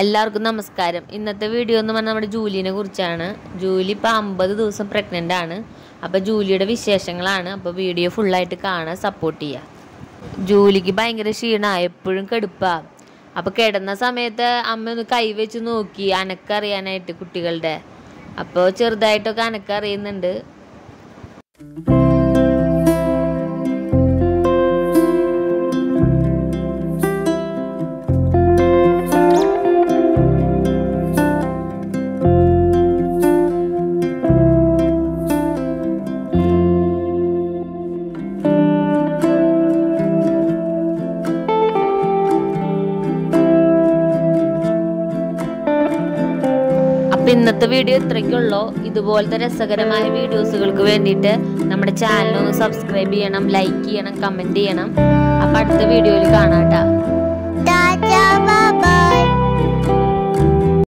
എല്ലാവർക്കും നമസ്കാരം. ഇന്നത്തെ വീഡിയോ എന്ന് പറഞ്ഞാൽ നമ്മുടെ ജൂലിനെ കുറിച്ചാണ്. ജൂലി ഇപ്പോൾ അമ്പത് ദിവസം പ്രഗ്നന്റ് ആണ്. അപ്പോൾ ജൂലിയുടെ വിശേഷങ്ങളാണ്. അപ്പോൾ വീഡിയോ ഫുള്ളായിട്ട് കാണാൻ സപ്പോർട്ട് ചെയ്യുക ജൂലിക്ക് ഭയങ്കര ക്ഷീണമാണ് എപ്പോഴും കെടുപ്പാ. അപ്പോൾ കിടന്ന സമയത്ത് അമ്മ ഒന്ന് കൈവച്ച് നോക്കി. അനക്കറിയാനായിട്ട് കുട്ടികളുടെ. അപ്പോൾ ചെറുതായിട്ടൊക്കെ അനക്കറിയുന്നുണ്ട്. അപ്പൊ ഇന്നത്തെ വീഡിയോ ഇത്രയ്ക്കുള്ളൂ. ഇതുപോലത്തെ രസകരമായ വീഡിയോസുകൾക്ക് വേണ്ടിയിട്ട് നമ്മുടെ ചാനൽ ഒന്ന് സബ്സ്ക്രൈബ് ചെയ്യണം ലൈക്ക് ചെയ്യണം കമന്റ് ചെയ്യണം. അപ്പൊ അടുത്ത വീഡിയോയിൽ കാണാം